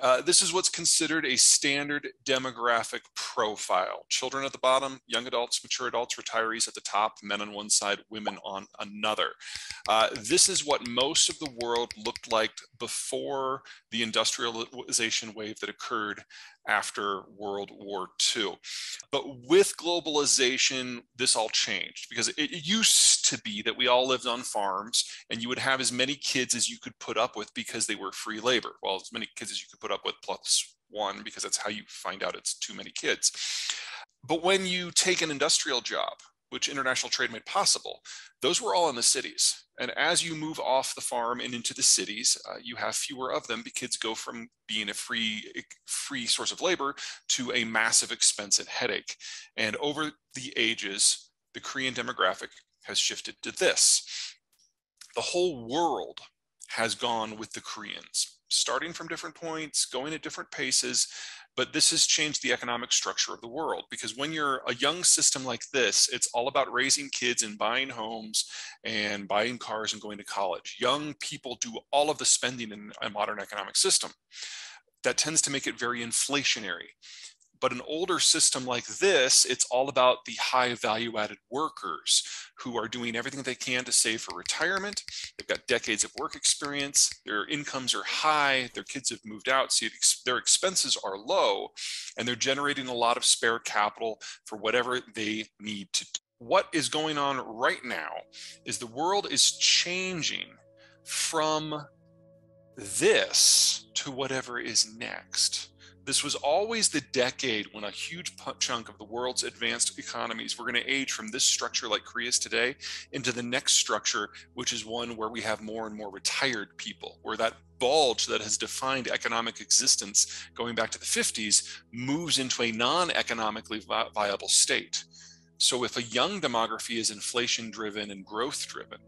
uh, this is what's considered a standard demographic profile. Children at the bottom, young adults, mature adults, retirees at the top, men on one side, women on another. Uh, this is what most of the world looked like before the industrialization wave that occurred after World War II. But with globalization, this all changed because it used to be that we all lived on farms and you would have as many kids as you could put up with because they were free labor. Well, as many kids as you could put up with plus one because that's how you find out it's too many kids. But when you take an industrial job, which international trade made possible, those were all in the cities. And as you move off the farm and into the cities, uh, you have fewer of them because kids go from being a free, free source of labor to a massive expense and headache. And over the ages, the Korean demographic has shifted to this. The whole world has gone with the Koreans, starting from different points, going at different paces, but this has changed the economic structure of the world because when you're a young system like this, it's all about raising kids and buying homes and buying cars and going to college. Young people do all of the spending in a modern economic system. That tends to make it very inflationary. But an older system like this, it's all about the high value added workers who are doing everything they can to save for retirement. They've got decades of work experience. Their incomes are high. Their kids have moved out. So their expenses are low and they're generating a lot of spare capital for whatever they need to do. What is going on right now is the world is changing from this to whatever is next. This was always the decade when a huge chunk of the world's advanced economies were going to age from this structure like Korea's today into the next structure, which is one where we have more and more retired people, where that bulge that has defined economic existence going back to the 50s moves into a non economically vi viable state. So if a young demography is inflation driven and growth driven,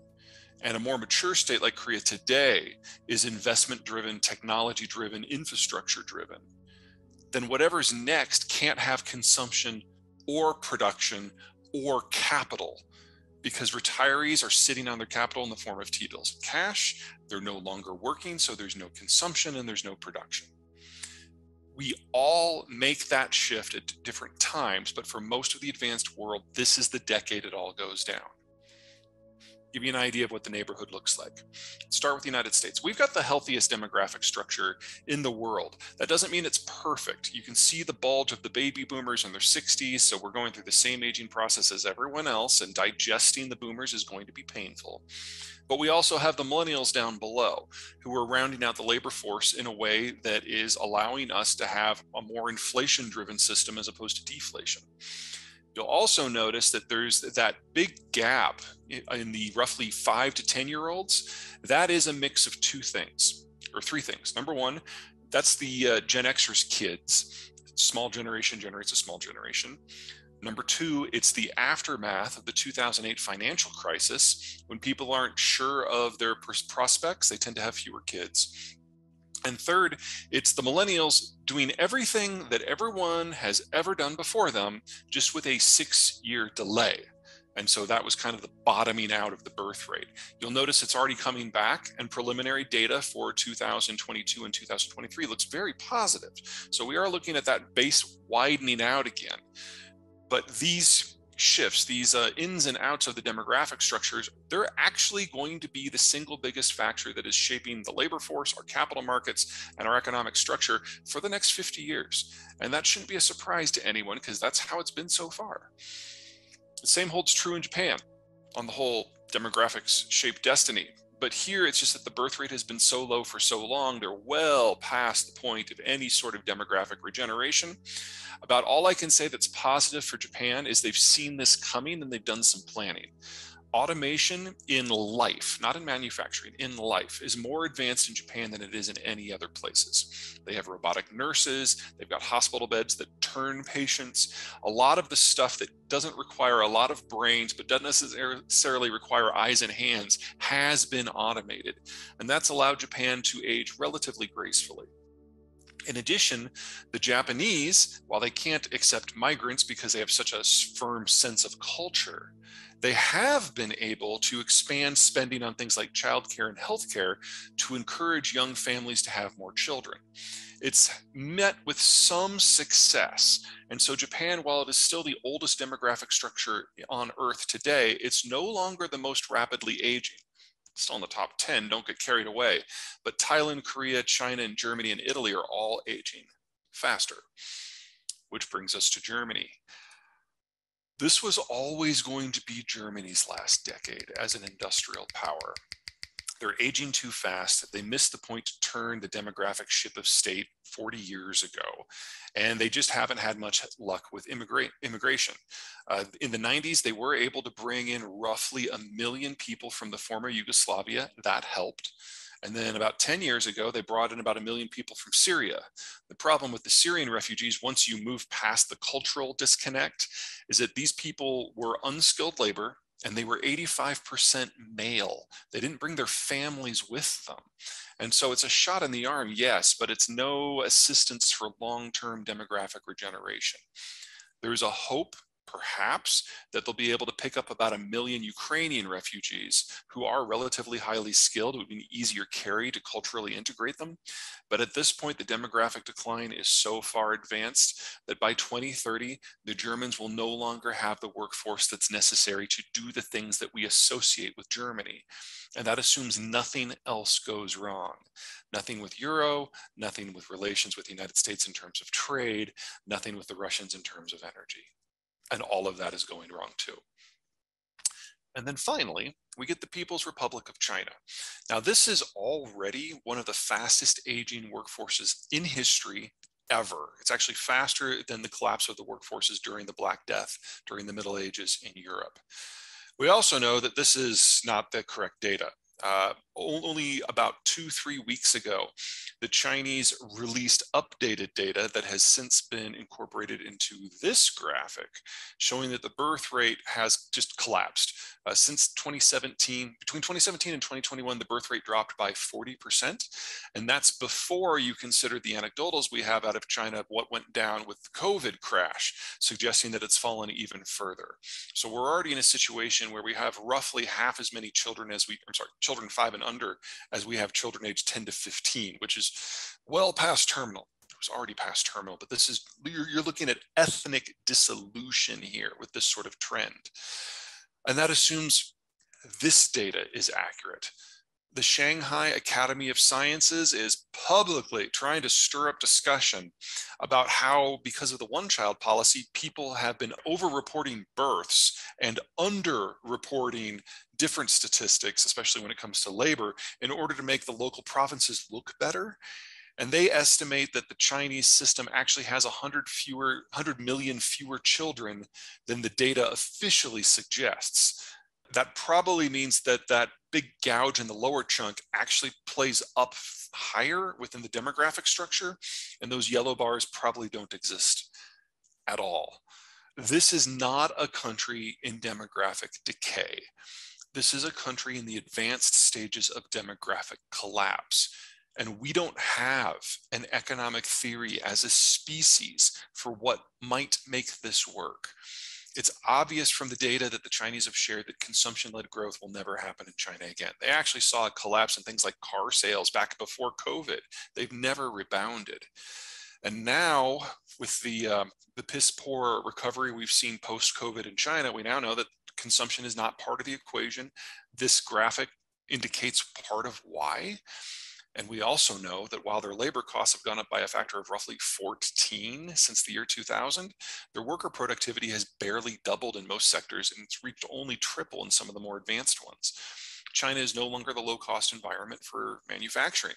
and a more mature state like Korea today is investment driven, technology driven, infrastructure driven, then whatever's next can't have consumption or production or capital because retirees are sitting on their capital in the form of T-bills cash. They're no longer working, so there's no consumption and there's no production. We all make that shift at different times, but for most of the advanced world, this is the decade it all goes down give you an idea of what the neighborhood looks like. Start with the United States. We've got the healthiest demographic structure in the world. That doesn't mean it's perfect. You can see the bulge of the baby boomers in their 60s, so we're going through the same aging process as everyone else, and digesting the boomers is going to be painful. But we also have the millennials down below who are rounding out the labor force in a way that is allowing us to have a more inflation driven system as opposed to deflation. You'll also notice that there's that big gap in the roughly five to 10 year olds. That is a mix of two things or three things. Number one, that's the uh, Gen Xers kids. Small generation generates a small generation. Number two, it's the aftermath of the 2008 financial crisis. When people aren't sure of their prospects, they tend to have fewer kids. And third, it's the millennials doing everything that everyone has ever done before them, just with a six year delay. And so that was kind of the bottoming out of the birth rate. You'll notice it's already coming back, and preliminary data for 2022 and 2023 looks very positive. So we are looking at that base widening out again. But these shifts, these uh, ins and outs of the demographic structures, they're actually going to be the single biggest factor that is shaping the labor force, our capital markets, and our economic structure for the next 50 years. And that shouldn't be a surprise to anyone because that's how it's been so far. The same holds true in Japan. On the whole, demographics shape destiny. But here it's just that the birth rate has been so low for so long, they're well past the point of any sort of demographic regeneration. About all I can say that's positive for Japan is they've seen this coming and they've done some planning automation in life, not in manufacturing, in life is more advanced in Japan than it is in any other places. They have robotic nurses, they've got hospital beds that turn patients. A lot of the stuff that doesn't require a lot of brains, but doesn't necessarily require eyes and hands, has been automated. And that's allowed Japan to age relatively gracefully. In addition, the Japanese, while they can't accept migrants because they have such a firm sense of culture, they have been able to expand spending on things like childcare and healthcare to encourage young families to have more children. It's met with some success. And so, Japan, while it is still the oldest demographic structure on Earth today, it's no longer the most rapidly aging still in the top 10, don't get carried away. But Thailand, Korea, China, and Germany and Italy are all aging faster, which brings us to Germany. This was always going to be Germany's last decade as an industrial power. They're aging too fast. They missed the point to turn the demographic ship of state 40 years ago. And they just haven't had much luck with immigra- immigration. Uh, in the 90s, they were able to bring in roughly a million people from the former Yugoslavia. That helped. And then about 10 years ago, they brought in about a million people from Syria. The problem with the Syrian refugees, once you move past the cultural disconnect, is that these people were unskilled labor and they were 85% male. They didn't bring their families with them. And so it's a shot in the arm, yes, but it's no assistance for long term demographic regeneration. There's a hope perhaps that they'll be able to pick up about a million Ukrainian refugees who are relatively highly skilled. It would be an easier carry to culturally integrate them. But at this point, the demographic decline is so far advanced that by 2030, the Germans will no longer have the workforce that's necessary to do the things that we associate with Germany. And that assumes nothing else goes wrong. Nothing with Euro, nothing with relations with the United States in terms of trade, nothing with the Russians in terms of energy. And all of that is going wrong too. And then finally, we get the People's Republic of China. Now, this is already one of the fastest aging workforces in history ever. It's actually faster than the collapse of the workforces during the Black Death, during the Middle Ages in Europe. We also know that this is not the correct data. Uh, only about two, three weeks ago, the Chinese released updated data that has since been incorporated into this graphic, showing that the birth rate has just collapsed. Uh, since 2017, between 2017 and 2021, the birth rate dropped by 40%. And that's before you consider the anecdotals we have out of China what went down with the COVID crash, suggesting that it's fallen even further. So we're already in a situation where we have roughly half as many children as we, I'm sorry, children five and under as we have children aged 10 to 15, which is well past terminal. It was already past terminal, but this is, you're, you're looking at ethnic dissolution here with this sort of trend. And that assumes this data is accurate the Shanghai Academy of Sciences is publicly trying to stir up discussion about how, because of the one child policy, people have been over-reporting births and under-reporting different statistics, especially when it comes to labor, in order to make the local provinces look better. And they estimate that the Chinese system actually has 100 fewer, 100 million fewer children than the data officially suggests that probably means that that big gouge in the lower chunk actually plays up higher within the demographic structure, and those yellow bars probably don't exist at all. This is not a country in demographic decay. This is a country in the advanced stages of demographic collapse. And we don't have an economic theory as a species for what might make this work. It's obvious from the data that the Chinese have shared that consumption led growth will never happen in China again. They actually saw a collapse in things like car sales back before COVID. They've never rebounded. And now, with the, um, the piss poor recovery we've seen post COVID in China, we now know that consumption is not part of the equation. This graphic indicates part of why. And we also know that while their labor costs have gone up by a factor of roughly 14 since the year 2000, their worker productivity has barely doubled in most sectors and it's reached only triple in some of the more advanced ones. China is no longer the low cost environment for manufacturing.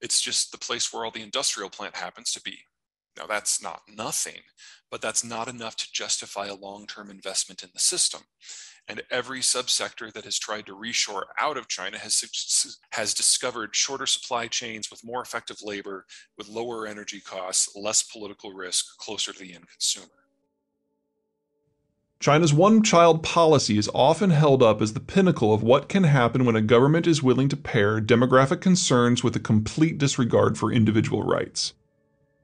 It's just the place where all the industrial plant happens to be. Now, that's not nothing, but that's not enough to justify a long term investment in the system. And every subsector that has tried to reshore out of China has, has discovered shorter supply chains with more effective labor, with lower energy costs, less political risk, closer to the end consumer. China's one child policy is often held up as the pinnacle of what can happen when a government is willing to pair demographic concerns with a complete disregard for individual rights.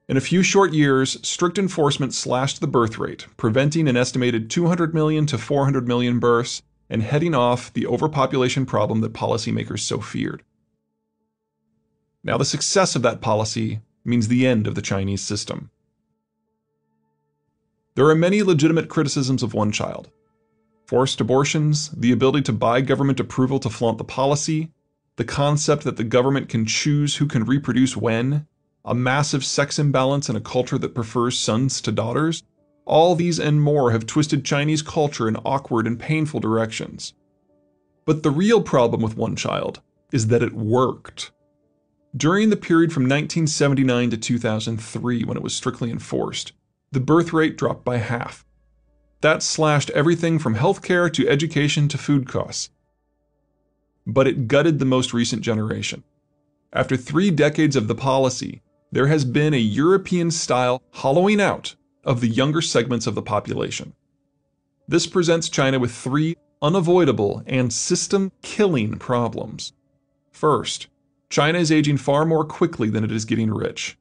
In a few short years, strict enforcement slashed the birth rate, preventing an estimated 200 million to 400 million births and heading off the overpopulation problem that policymakers so feared. Now, the success of that policy means the end of the Chinese system. There are many legitimate criticisms of one child. Forced abortions, the ability to buy government approval to flaunt the policy, the concept that the government can choose who can reproduce when, a massive sex imbalance in a culture that prefers sons to daughters, all these and more have twisted Chinese culture in awkward and painful directions. But the real problem with One Child is that it worked. During the period from 1979 to 2003, when it was strictly enforced, the birth rate dropped by half. That slashed everything from healthcare to education to food costs. But it gutted the most recent generation. After three decades of the policy, there has been a European style hollowing out of the younger segments of the population. This presents China with three unavoidable and system killing problems. First, China is aging far more quickly than it is getting rich.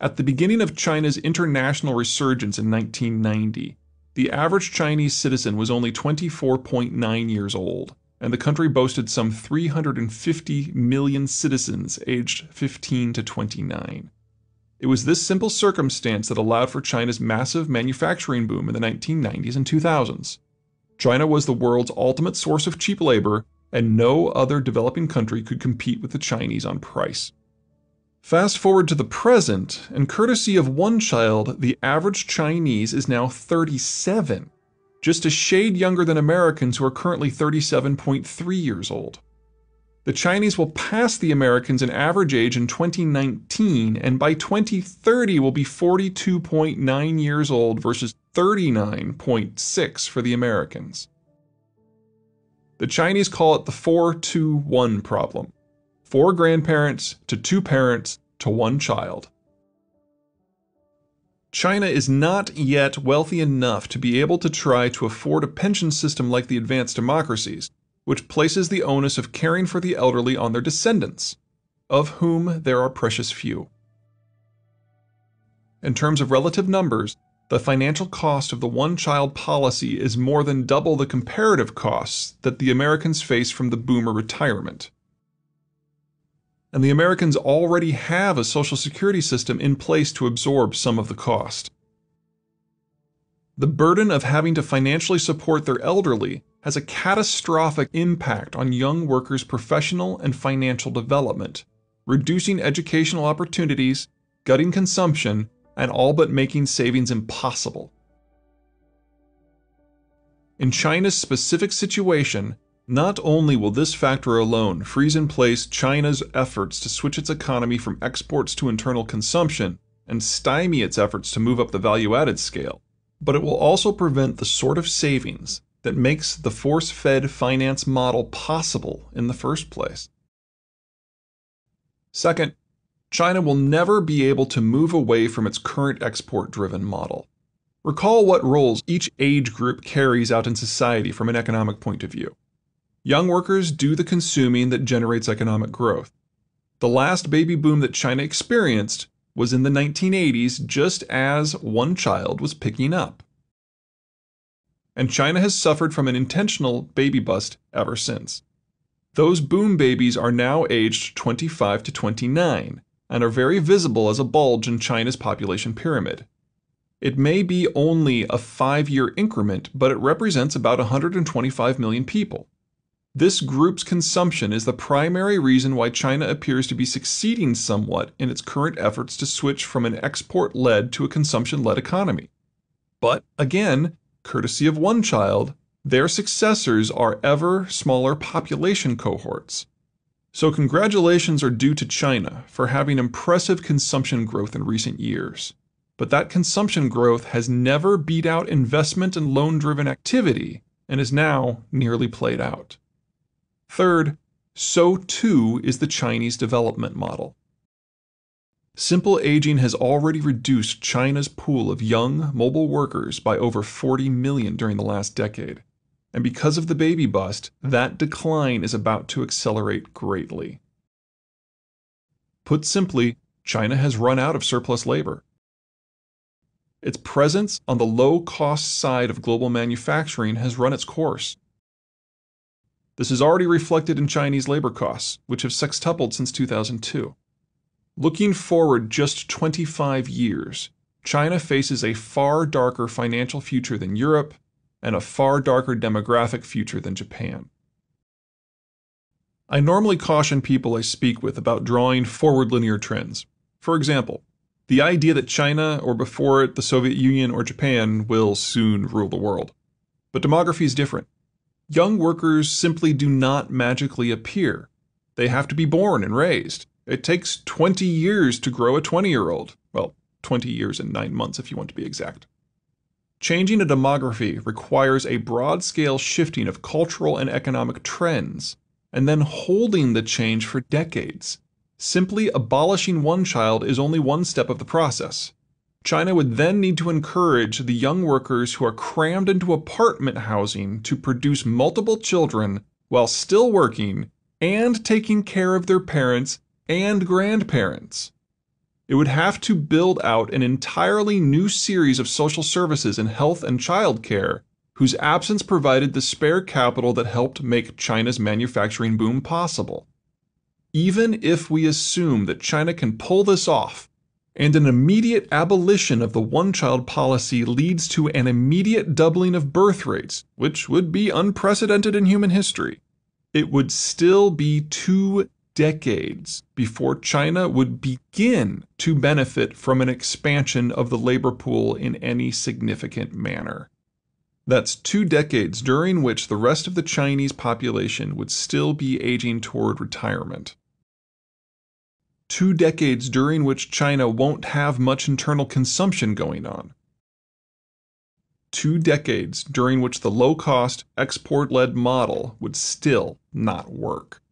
At the beginning of China's international resurgence in 1990, the average Chinese citizen was only 24.9 years old, and the country boasted some 350 million citizens aged 15 to 29. It was this simple circumstance that allowed for China's massive manufacturing boom in the 1990s and 2000s. China was the world's ultimate source of cheap labor, and no other developing country could compete with the Chinese on price. Fast forward to the present, and courtesy of one child, the average Chinese is now 37, just a shade younger than Americans who are currently 37.3 years old. The Chinese will pass the Americans in average age in 2019, and by 2030 will be 42.9 years old versus 39.6 for the Americans. The Chinese call it the 4 2 1 problem four grandparents to two parents to one child. China is not yet wealthy enough to be able to try to afford a pension system like the advanced democracies, which places the onus of caring for the elderly on their descendants, of whom there are precious few. In terms of relative numbers, the financial cost of the one child policy is more than double the comparative costs that the Americans face from the boomer retirement. And the Americans already have a social security system in place to absorb some of the cost. The burden of having to financially support their elderly has a catastrophic impact on young workers' professional and financial development, reducing educational opportunities, gutting consumption, and all but making savings impossible. In China's specific situation, not only will this factor alone freeze in place China's efforts to switch its economy from exports to internal consumption and stymie its efforts to move up the value added scale, but it will also prevent the sort of savings that makes the force fed finance model possible in the first place. Second, China will never be able to move away from its current export driven model. Recall what roles each age group carries out in society from an economic point of view. Young workers do the consuming that generates economic growth. The last baby boom that China experienced was in the 1980s, just as one child was picking up and China has suffered from an intentional baby bust ever since. Those boom babies are now aged 25 to 29 and are very visible as a bulge in China's population pyramid. It may be only a five year increment, but it represents about 125 million people. This group's consumption is the primary reason why China appears to be succeeding somewhat in its current efforts to switch from an export led to a consumption led economy. But again, courtesy of one child, their successors are ever smaller population cohorts. So, congratulations are due to China for having impressive consumption growth in recent years. But that consumption growth has never beat out investment and loan driven activity and is now nearly played out. Third, so too is the Chinese development model. Simple aging has already reduced China's pool of young, mobile workers by over 40 million during the last decade. And because of the baby bust, that decline is about to accelerate greatly. Put simply, China has run out of surplus labor. its presence on the low cost side of global manufacturing has run its course. This is already reflected in Chinese labor costs, which have sextupled since 2002. Looking forward just 25 years, China faces a far darker financial future than Europe and a far darker demographic future than Japan. I normally caution people I speak with about drawing forward linear trends. For example, the idea that China, or before it the Soviet Union or Japan, will soon rule the world. But demography is different. Young workers simply do not magically appear. They have to be born and raised. It takes 20 years to grow a 20 year old. Well, 20 years and 9 months if you want to be exact. Changing a demography requires a broad scale shifting of cultural and economic trends, and then holding the change for decades. Simply abolishing one child is only one step of the process. China would then need to encourage the young workers who are crammed into apartment housing to produce multiple children while still working and taking care of their parents and grandparents. It would have to build out an entirely new series of social services in health and childcare whose absence provided the spare capital that helped make China's manufacturing boom possible. Even if we assume that China can pull this off, and an immediate abolition of the one child policy leads to an immediate doubling of birth rates, which would be unprecedented in human history, it would still be two decades before China would begin to benefit from an expansion of the labor pool in any significant manner. That's two decades during which the rest of the Chinese population would still be aging toward retirement. Two decades during which China won't have much internal consumption going on. Two decades during which the low cost, export led model would still not work.